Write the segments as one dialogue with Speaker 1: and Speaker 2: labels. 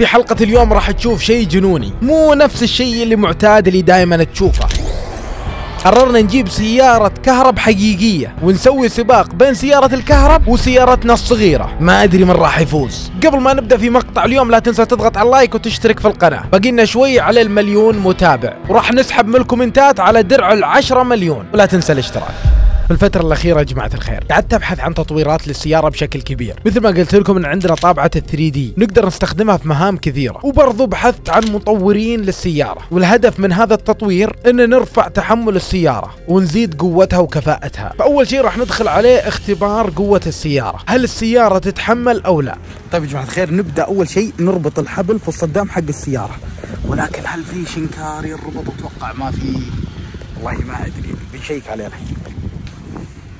Speaker 1: في حلقة اليوم راح تشوف شيء جنوني. مو نفس الشيء اللي معتاد اللي دائما تشوفه. قررنا نجيب سيارة كهرب حقيقية ونسوي سباق بين سيارة الكهرب وسيارتنا الصغيرة ما أدري من راح يفوز. قبل ما نبدأ في مقطع اليوم لا تنسى تضغط على ال like وتشترك في القناة. بقينا شوي على المليون متابع. وراح نسحب من الكومنتات على درع العشرة مليون. ولا تنسى الاشتراك. في الفترة الأخيرة يا جماعة الخير. قعدت أبحث عن تطويرات للسيارة بشكل كبير. مثل ما قلت لكم إن عندنا طابعة ال 3D. نقدر نستخدمها في مهام كثيرة. وبرضو بحثت عن مطورين للسيارة. والهدف من هذا التطوير إن نرفع تحمل السيارة ونزيد قوتها وكفاءتها. فأول شيء راح ندخل عليه اختبار قوة السيارة. هل السيارة تتحمل أو لا؟
Speaker 2: طيب يا جماعة الخير نبدأ أول شيء نربط الحبل في الصدام حق السيارة. ولكن هل في شنكار يربط أتوقع ما في. والله ما أدري. بنشيك عليه الحين.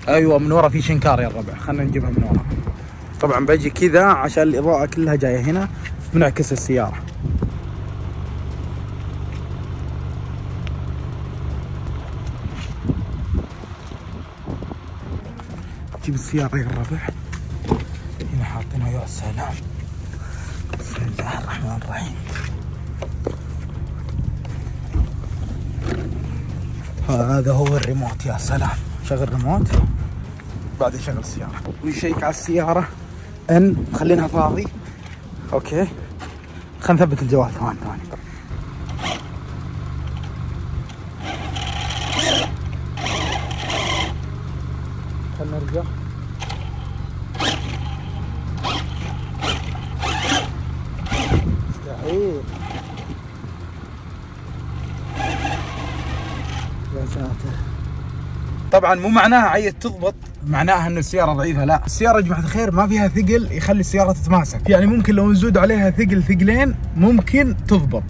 Speaker 2: أيوه من ورا في شنكار يا الربع. خلينا نجيبها من ورا. طبعا بجي كذا عشان الإضاءة كلها جاية هنا بنعكس السيارة. جيب السيارة يا الربع. هنا حاطينها يا سلام. بسم الله الرحمن الرحيم. هذا هو الريموت يا سلام. شغل ريموت. بعد يشغل السيارة ويشيك على السيارة. إن خلينها فاضي. أوكي. خلينا نثبت الجوال ثواني ثواني. خلينا نرجع. طبعا مو معناها عيت تضبط معناها إن السيارة ضعيفة لا. السيارة يا جماعة الخير ما فيها ثقل يخلي السيارة تتماسك. يعني ممكن لو نزود عليها ثقل ثقلين ممكن تضبط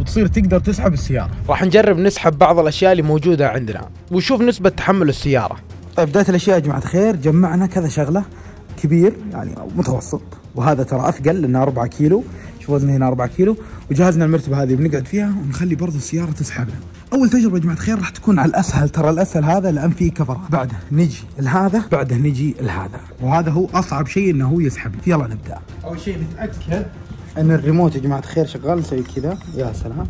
Speaker 2: وتصير تقدر تسحب السيارة.
Speaker 1: راح نجرب نسحب بعض الأشياء اللي موجودة عندنا ونشوف نسبة تحمل السيارة.
Speaker 2: طيب بداية الأشياء يا جماعة الخير جمعنا كذا شغلة كبير يعني متوسط وهذا ترى أثقل لأنه 4 كيلو شوف وزنه هنا 4 كيلو وجهزنا المرتبة هذه بنقعد فيها ونخلي برضو السيارة تسحبنا. أول تجربة يا جماعة الخير راح تكون على الأسهل. ترى الأسهل هذا لأن فيه كفر بعده نجي لهذا. بعده نجي لهذا. وهذا هو أصعب شيء إنه هو يسحب. يلا نبدأ. أول شيء نتأكد أن الريموت يا جماعة الخير شغال. نسوي كذا. يا سلام.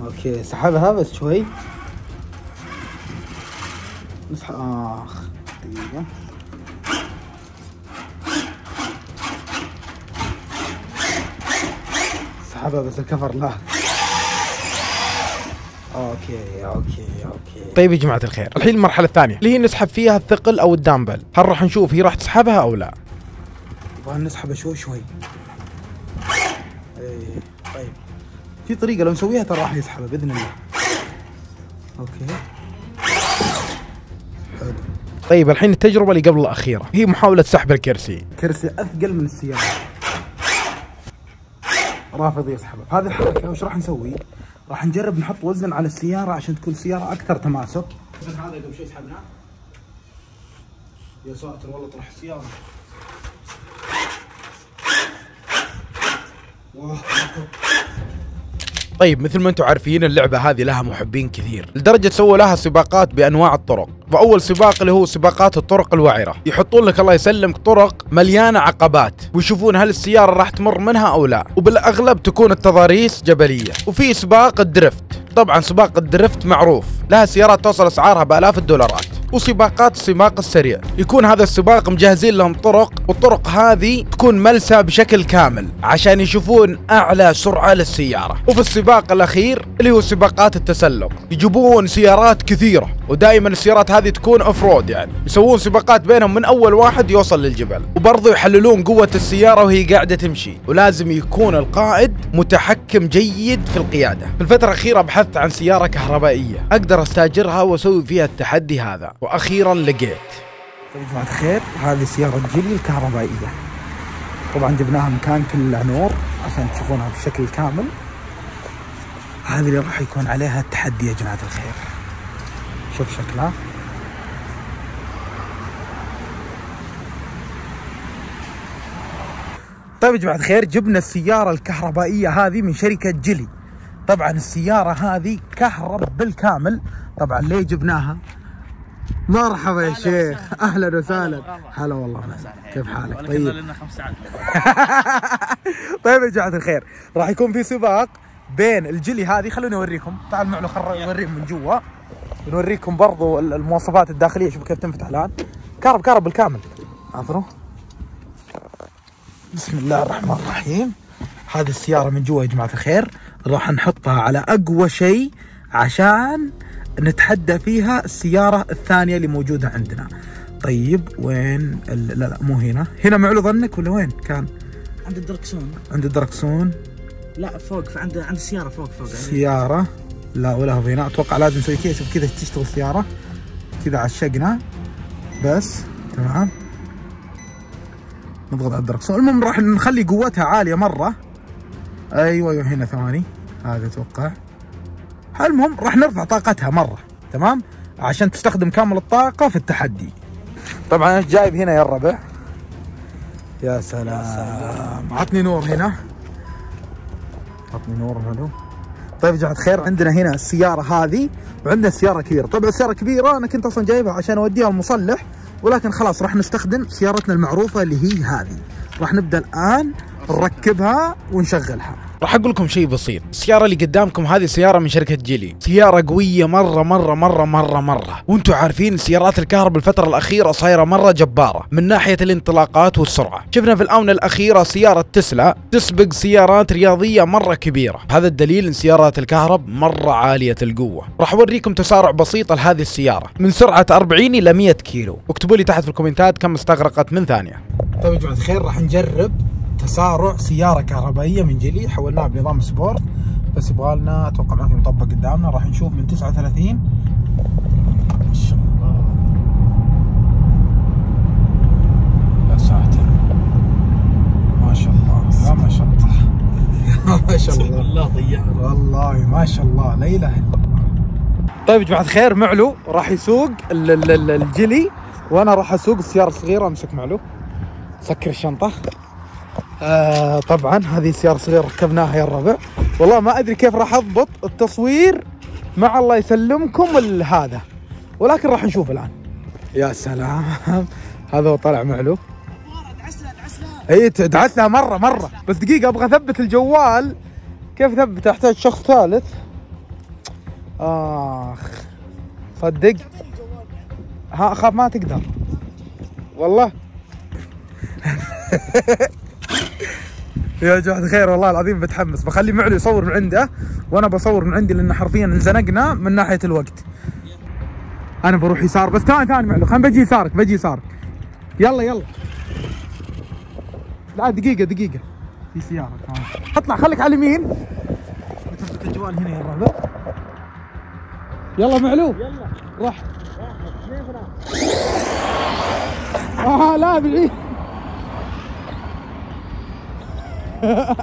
Speaker 2: okay. سحبها بس شوي. نسحب. آخ. دقيقة. سحبها بس الكفر لا. okay okay okay.
Speaker 1: طيب يا جماعة الخير الحين المرحلة الثانية اللي هي نسحب فيها الثقل أو الدامبل. هل راح نشوف هي راح تسحبها أو لا؟
Speaker 2: نبغى نسحبها شوي شوي. إيه طيب. في طريقة لو نسويها ترى راح يسحبها بإذن الله. أوكي. حلو.
Speaker 1: طيب الحين التجربة اللي قبل الأخيرة هي محاولة سحب الكرسي.
Speaker 2: كرسي أثقل من السيارة. رافض يسحبه هذه الحركة وش راح نسوي؟ راح نجرب نحط وزن على السيارة عشان تكون السيارة أكثر تماسك هذا قبل شوي سحبناه يا ساتر والله طرح السيارة wow.
Speaker 1: طيب مثل ما أنتم عارفين اللعبة هذه لها محبين كثير. لدرجة سووا لها سباقات بأنواع الطرق. فأول سباق اللي هو سباقات الطرق الوعرة. يحطون لك الله يسلمك طرق مليانة عقبات. ويشوفون هل السيارة راح تمر منها أو لا. وبالأغلب تكون التضاريس جبلية. وفي سباق ال drift. طبعا سباق ال drift معروف. لها سيارات توصل أسعارها بآلاف الدولارات. وسباقات السباق السريع. يكون هذا السباق مجهزين لهم طرق والطرق هذه تكون ملسى بشكل كامل عشان يشوفون أعلى سرعة للسيارة. وفي السباق الأخير اللي هو سباقات التسلق يجيبون سيارات كثيرة ودائما السيارات هذه تكون off road يعني. يسوون سباقات بينهم من أول واحد يوصل للجبل وبرضه يحللون قوة السيارة وهي قاعدة تمشي. ولازم يكون القائد متحكم جيد في القيادة. في الفترة الأخيرة بحثت عن سيارة كهربائية أقدر أستاجرها وأسوي فيها التحدي هذا. وأخيرا لقيت.
Speaker 2: يا جماعة الخير هذه سيارة جيلي الكهربائية. طبعا جبناها مكان كله نور عشان تشوفونها بشكل كامل. هذه اللي راح يكون عليها التحدي يا جماعة الخير. شوف شكلها. طيب يا جماعة الخير جبنا السيارة الكهربائية هذه من شركة جيلي. طبعا السيارة هذه كهرب بالكامل. طبعا ليه جبناها؟ مرحبا يا شيخ. أهلا وسهلا. هلا والله كيف حالك؟ طيب.
Speaker 3: لنا خمس ساعات.
Speaker 2: طيب يا جماعة الخير راح يكون في سباق بين الجلي هذه. خلوني أوريكم. تعال معلو خل نوريهم من جوا. نوريكم برضو ال- المواصفات الداخلية. شوفوا كيف تنفتح الآن. كهرب كهرب بالكامل. عفروا بسم الله الرحمن الرحيم. هذه السيارة من جوا يا جماعة الخير. راح نحطها على أقوى شيء عشان نتحدى فيها السيارة الثانية اللي موجودة عندنا. طيب وين. لا لا مو هنا. هنا معلو ظنك ولا وين؟ كان.
Speaker 3: عند الدركسون.
Speaker 2: عند الدركسون.
Speaker 3: لا فوق عند عند السيارة فوق فوق.
Speaker 2: سيارة. لا ولا هو هنا. أتوقع لازم نسوي كذا. شوف كذا تشتغل السيارة كذا عشقنا. بس تمام. نضغط على الدركسون. المهم راح نخلي قوتها عالية مرة. أيوه أيوه هنا ثواني. هذا أتوقع. المهم راح نرفع طاقتها مرة تمام؟ عشان تستخدم كامل الطاقة في التحدي. طبعا إيش جايب هنا يا الربع يا سلام. عطني نور هنا. عطني نور حلو طيب يا جماعة الخير عندنا هنا السيارة هذه وعندنا السياره كبيرة. طبعا السيارة كبيرة أنا كنت أصلا جايبها عشان أوديها المصلح ولكن خلاص راح نستخدم سيارتنا المعروفة اللي هي هذه. راح نبدأ الآن نركبها ونشغلها.
Speaker 1: راح أقول لكم شيء بسيط. السياره اللي قدامكم هذه سيارة من شركة جيلي. سيارة قوية مرة مرة مرة مرة مرة. وأنتم عارفين سيارات الكهرباء الفترة الأخيرة صايرة مرة جبارة من ناحية الانطلاقات والسرعة. شفنا في الآونة الأخيرة سيارة تسلا تسبق سيارات رياضية مرة كبيرة. هذا الدليل إن سيارات الكهرب مرة عالية القوة. راح أوريكم تسارع بسيط لهذه السيارة. من سرعة 40 إلى 100 كيلو. اكتبوا لي تحت في الكومنتات كم استغرقت من ثانية.
Speaker 2: طيب يا جماعة الخير راح نجرب. تسارع سيارة كهربائية من جيلي حولناها بنظام سبورت. بس يبغى لنا أتوقع ما في مطبق قدامنا. راح نشوف من 39 ما شاء الله. يا ساتر. ما شاء الله. يا ما شاء الله. يا ما شاء الله.
Speaker 3: والله ضيعنا
Speaker 2: والله ما شاء الله. لا إله إلا الله. طيب يا جماعة الخير معلو راح يسوق ال- ال- ال- الجلي وأنا راح أسوق السيارة الصغيرة. أمسك معلو. سكر الشنطة. آه طبعا هذه السياره الصغيره ركبناها يا الربع. والله ما أدري كيف راح أضبط التصوير مع الله يسلمكم هذا ولكن راح نشوف الآن. يا سلام. هذا هو طلع معلو اي دعس لها مرة مرة. بس دقيقة أبغى أثبت الجوال. كيف ثبت أحتاج شخص ثالث. آخ. صدق. ها أخاف ما تقدر. والله. يا جماعة الخير والله العظيم بتحمس. بخلي معلي يصور من عنده وأنا بصور من عندي لأن حرفيا انزنقنا من ناحية الوقت. أنا بروح يسار. بس ثاني ثاني معلو خلينا بجي يسارك بجي يسارك. يلا يلا. لا دقيقة دقيقة. في كمان. اطلع خليك على اليمين. بتثبت الجوال هنا يا الربع يلا معلو. يلا راح. آه لا بعيد.
Speaker 1: يلا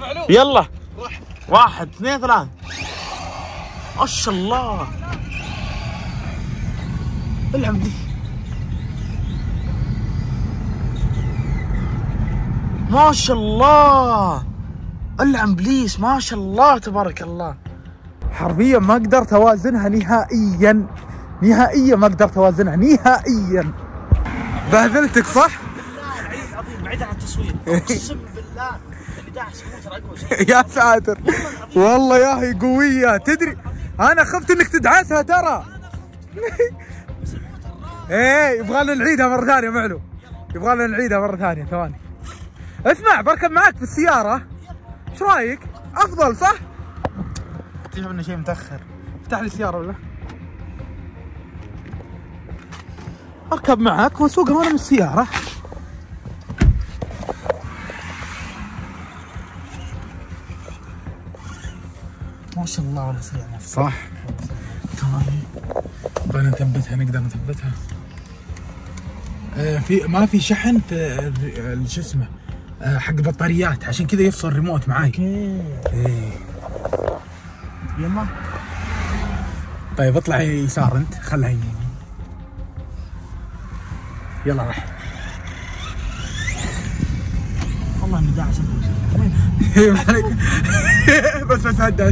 Speaker 1: معلوم.
Speaker 3: يلا. واحد. اثنين ثلاث ما شاء الله. العب دي ما شاء الله. العب بليس ما شاء الله تبارك الله.
Speaker 2: حرفيا ما قدرت أوازنها نهائيا. نهائيا ما قدرت أوازنها نهائيا. بهذلتك صح؟
Speaker 3: عزيز عظيم بعيدا عن التصوير. أقسم بالله اللي داعس أقوى شيء.
Speaker 2: يا ساتر. والله يا هي قوية. تدري أنا خفت إنك تدعسها ترى. إيه يبغى لنا نعيدها مرة ثانية معلو. يبغى لنا نعيدها مرة ثانية ثواني. اسمع بركب معاك في السيارة. إيش رأيك؟ أفضل صح؟ اكتشف انه شيء متأخر. افتح لي السيارة ولا؟ أركب معك واسوقها وأنا من السيارة.
Speaker 3: ما شاء الله ولا سريع نفس
Speaker 2: صح. بغينا نثبتها نقدر نثبتها؟ آه في ما في شحن في شو اسمه آه حق بطاريات. عشان كذا يفصل الريموت معاي.
Speaker 3: أوكي.
Speaker 2: إيه.
Speaker 3: يلا.
Speaker 2: طيب اطلع يسار أنت. خلها يمين يلا راح.
Speaker 3: والله إنه داعس
Speaker 4: بس بس هدى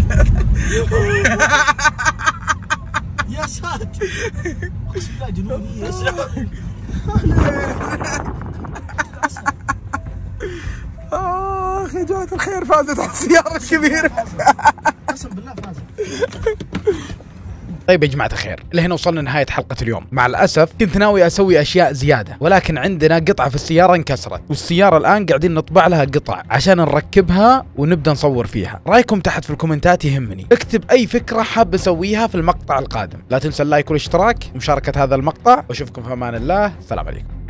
Speaker 3: يا ساتر. أقسم بالله جنوني اسرع
Speaker 4: آخ يا جماعة الخير فازت على السيارة الكبيرة.
Speaker 3: قسم بالله فاز
Speaker 2: طيب يا جماعة الخير لهنا وصلنا لنهاية حلقة اليوم. مع الأسف كنت ناوي أسوي أشياء زيادة ولكن عندنا قطعة في السيارة انكسرت والسيارة الآن قاعدين نطبع لها قطع عشان نركبها ونبدأ نصور فيها. رأيكم تحت في الكومنتات يهمني. اكتب أي فكرة حاب أسويها في المقطع القادم. لا تنسى ال like والاشتراك ومشاركة هذا المقطع وأشوفكم في أمان الله. السلام عليكم.